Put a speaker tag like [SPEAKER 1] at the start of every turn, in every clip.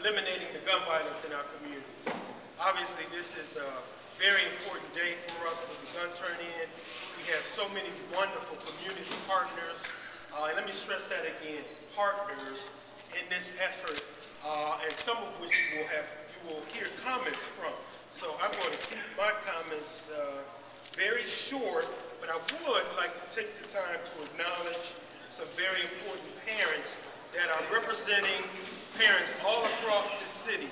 [SPEAKER 1] eliminating the gun violence in our communities. Obviously, this is a very important day for us with the gun turn-in. We have so many wonderful community partners, uh, and let me stress that again, partners in this effort, uh, and some of which you will have, you will hear comments from. So I'm going to keep my comments uh, very short, but I would like to take the time to acknowledge some very important parents that are representing parents all across the city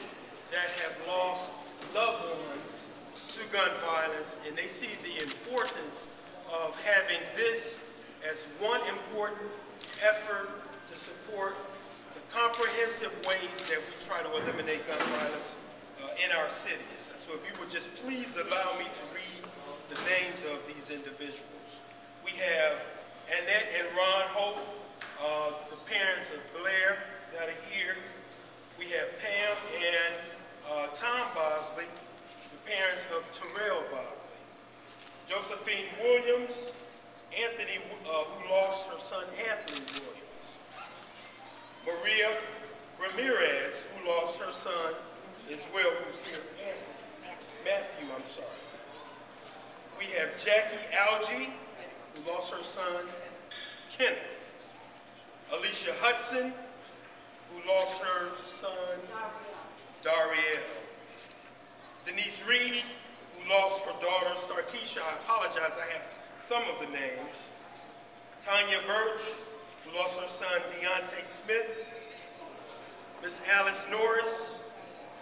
[SPEAKER 1] that have lost loved ones to gun violence, and they see the importance of having this as one important effort to support the comprehensive ways that we try to eliminate gun violence uh, in our cities. So if you would just please allow me to read the names of these individuals. We have Annette and Ron Holt, uh, the parents of Blair that are here. We have Pam and uh, Tom Bosley, the parents of Terrell Bosley. Josephine Williams, Anthony, uh, who lost her son Anthony Williams. Maria Ramirez, who lost her son as well, who's here. Matthew, I'm sorry. We have Jackie Algie, who lost her son, Kenneth. Alicia Hudson, who lost her son, Dariel. Denise Reed, who lost her daughter, Starkeisha. I apologize, I have some of the names. Tanya Birch, who lost her son, Deontay Smith. Miss Alice Norris,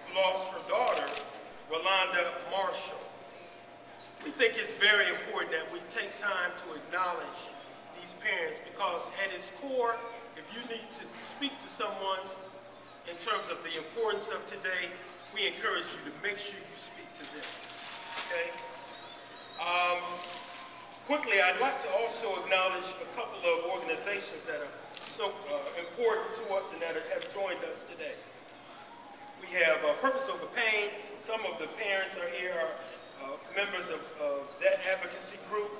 [SPEAKER 1] who lost her daughter, Rolanda Marshall. We think it's very important that we take time to acknowledge these parents because at its core, if you need to speak to someone in terms of the importance of today, we encourage you to make sure you speak to them, okay? Um, quickly, I'd like to also acknowledge a couple of organizations that are so uh, important to us and that have joined us today. We have uh, Purpose Over Pain. Some of the parents are here, are uh, members of, of that advocacy group.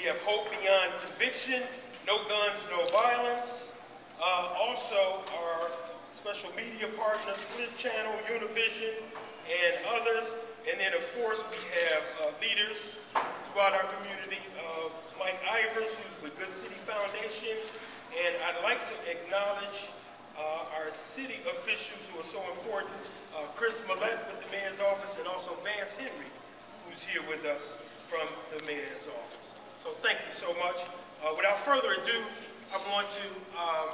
[SPEAKER 1] We have Hope Beyond Conviction, No Guns, No Violence. Uh, also, our special media partners, Clear Channel, Univision, and others. And then, of course, we have uh, leaders throughout our community. Uh, Mike Ivers, who's with Good City Foundation. And I'd like to acknowledge uh, our city officials who are so important, uh, Chris Millette with the mayor's office, and also Vance Henry, who's here with us from the mayor's office. So thank you so much. Uh, without further ado, I want to, um,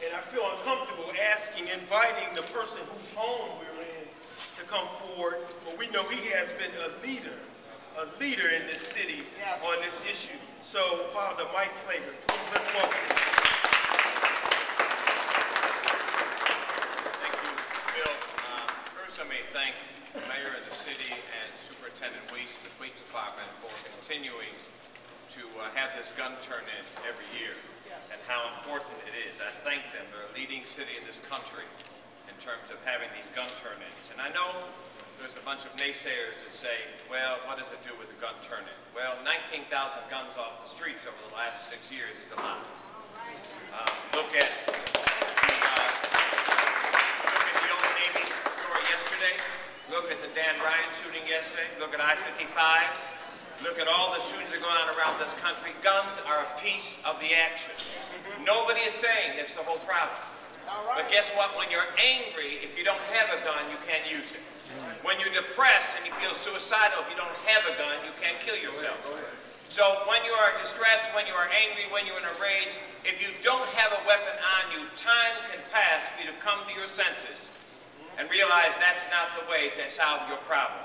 [SPEAKER 1] and I feel uncomfortable asking, inviting the person whose home we're in to come forward, but we know he has been a leader, a leader in this city yes. on this issue. So, Father Mike Pfleger, please let's welcome him.
[SPEAKER 2] Thank you, Bill. Uh, first, let me thank the mayor of the city and Superintendent Weis, the police department, for continuing to uh, have this gun turn-in every year and how important it is. I thank them. They're a leading city in this country in terms of having these gun turn-ins. And I know there's a bunch of naysayers that say, well, what does it do with the gun turn-in? Well, 19,000 guns off the streets over the last six years is a lot. Uh, look at uh, look at the Old Navy story yesterday. Look at the Dan Ryan shooting yesterday. Look at I-55. Look at all the shootings that are going on around this country. Guns are a piece of the action. Nobody is saying that's the whole problem. But guess what? When you're angry, if you don't have a gun, you can't use it. When you're depressed and you feel suicidal, if you don't have a gun, you can't kill yourself. So when you are distressed, when you are angry, when you're in a rage, if you don't have a weapon on you, time can pass for you to come to your senses and realize that's not the way to solve your problem.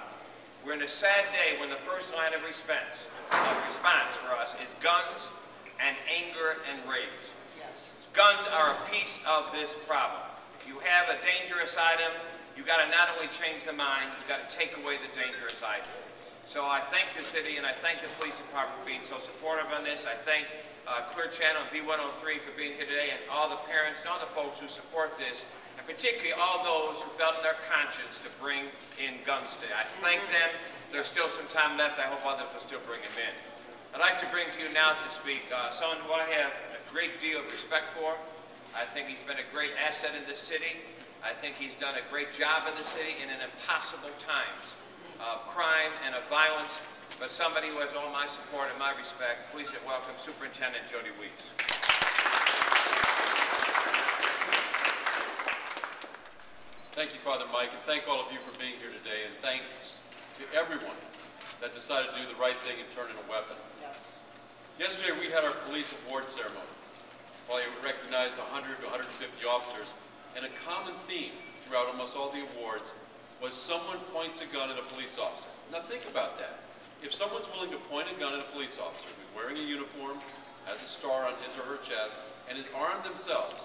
[SPEAKER 2] We're in a sad day when the first line of response, of response for us is guns and anger and rage. Yes. Guns are a piece of this problem. You have a dangerous item, you got to not only change the mind, you got to take away the dangerous item. So I thank the city and I thank the police department for being so supportive on this. I thank uh, Clear Channel and V103 for being here today and all the parents and all the folks who support this and particularly all those who felt in their conscience to bring in guns today. I thank them. There's still some time left. I hope others will still bring them in. I'd like to bring to you now to speak uh, someone who I have a great deal of respect for. I think he's been a great asset in this city. I think he's done a great job in the city in an impossible times of crime and of violence, but somebody who has all my support and my respect. Please welcome Superintendent Jody Weeks.
[SPEAKER 3] Thank you, Father Mike, and thank all of you for being here today, and thanks to everyone that decided to do the right thing and turn in a weapon.
[SPEAKER 4] Yes.
[SPEAKER 3] Yesterday, we had our police award ceremony. While we recognized 100 to 150 officers, and a common theme throughout almost all the awards was someone points a gun at a police officer. Now think about that. If someone's willing to point a gun at a police officer who's wearing a uniform, has a star on his or her chest, and is armed themselves,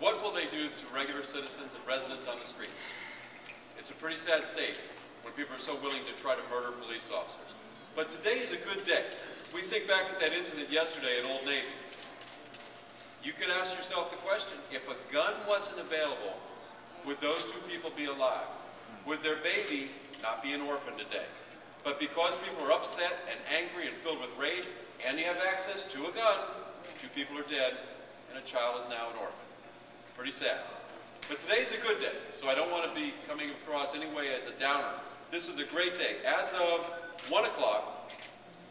[SPEAKER 3] what will they do to regular citizens and residents on the streets? It's a pretty sad state when people are so willing to try to murder police officers. But today is a good day. We think back at that incident yesterday at Old Navy. You could ask yourself the question, if a gun wasn't available, would those two people be alive? Would their baby not be an orphan today? But because people are upset and angry and filled with rage, and you have access to a gun, two people are dead, and a child is now an orphan. Pretty sad. But today's a good day, so I don't want to be coming across anyway as a downer. This is a great day. As of 1 o'clock,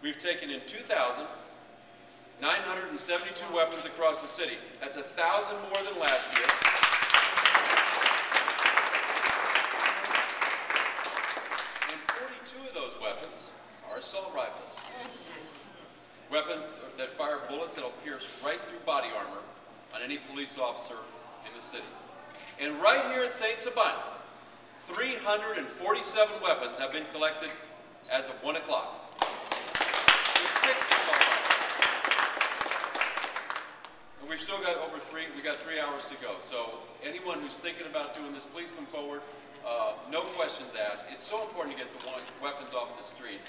[SPEAKER 3] we've taken in 2,972 weapons across the city. That's a 1,000 more than last year. And 42 of those weapons are assault rifles. Weapons that fire bullets that'll pierce right through body armor on any police officer in the city. And right here at St. Sabina, 347 weapons have been collected as of 1 o'clock. With 60 assault rifles. And we've still got over three, we got three hours to go. So anyone who's thinking about doing this, please come forward. Uh, no questions asked. It's so important to get the weapons off the street.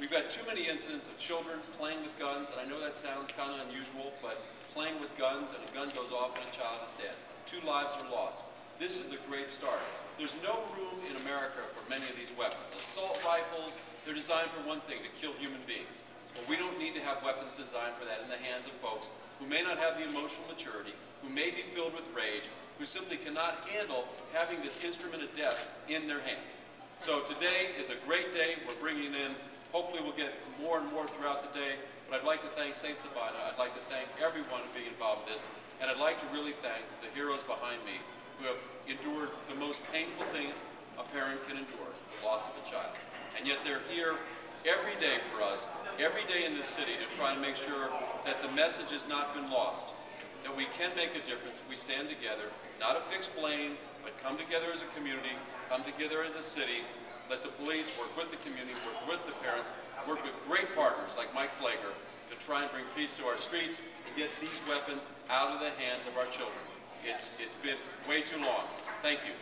[SPEAKER 3] We've got too many incidents of children playing with guns, and I know that sounds kind of unusual, but playing with guns and a gun goes off and a child is dead. Two lives are lost. This is a great start. There's no room in America for many of these weapons. Assault rifles, they're designed for one thing, to kill human beings. But we don't need to have weapons designed for that in the hands of folks who may not have the emotional maturity, who may be filled with rage, who simply cannot handle having this instrument of death in their hands. So today is a great day. We're bringing in, hopefully we'll get more and more throughout the day. I'd like to thank St. Sabina. I'd like to thank everyone who being involved with this. And I'd like to really thank the heroes behind me who have endured the most painful thing a parent can endure, the loss of a child. And yet they're here every day for us, every day in this city to try to make sure that the message has not been lost, that we can make a difference if we stand together, not a fixed blame, but come together as a community, come together as a city, let the police work with the community, work with the parents, work with great partners like Mike Pfleger to try and bring peace to our streets and get these weapons out of the hands of our children. It's, it's been way too long. Thank you.